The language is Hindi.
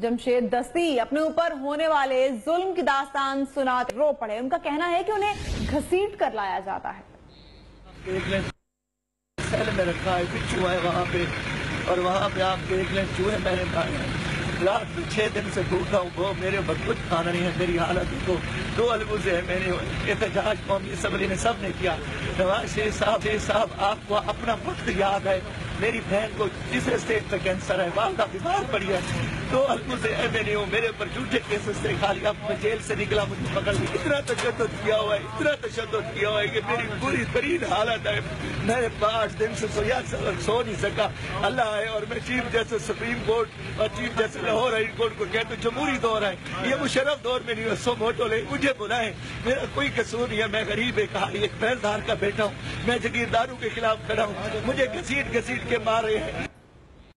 जमशेद दस्ती अपने ऊपर होने वाले जुल्म की दास्तान सुना रो पड़े। उनका कहना है कि उन्हें घसीट कर लाया जाता है। सेल में रखा है बिच्छू है वहाँ पे। और वहाँ पे आप देख लें चूहे मैंने खाए हैं। में छह दिन से भूखा हूँ, वो मेरे ऊपर कुछ खाना नहीं है, मेरी हालत को दो अलगू से है मैंने एहतजाज कौमी असम्बली ने सबने किया। नवाज़ शरीफ साहब, शेख साहब, आपको अपना वक्त याद है। मेरी बहन को जिस स्टेज पे कैंसर है, वालदा बीमार पड़ी है। दो अलगू से एम एन हूँ, मेरे ऊपर झूठे केसेस से खाली अब मैं जेल से निकला, मुझे पकड़ ली इतना तशद किया हुआ है, इतना तशद किया हुआ है कि मेरी पूरी तरीन हालत है। मैं पाँच दिन से सोया सो नहीं सका। अल्लाह है और मैं चीफ जस्टिस, सुप्रीम कोर्ट और chief justice Lahore high court को कहते जमहूरी दौर है। ये मुशरफ दौर में नहीं सो मोटो ले मुझे बुलाए मेरा कोई कसूर नहीं है, मैं गरीब एक एक पहलदार का बेटा हूँ। मैं जगीरदारों के खिलाफ खड़ा हूँ। मुझे घसीट घसीट के मार रहे हैं।